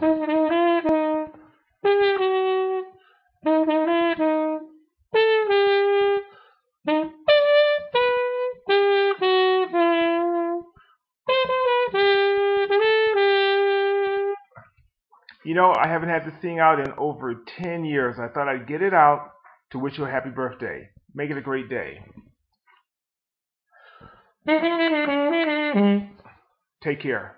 You know, I haven't had this thing out in over 10 years. I thought I'd get it out to wish you a happy birthday. Make it a great day. Take care.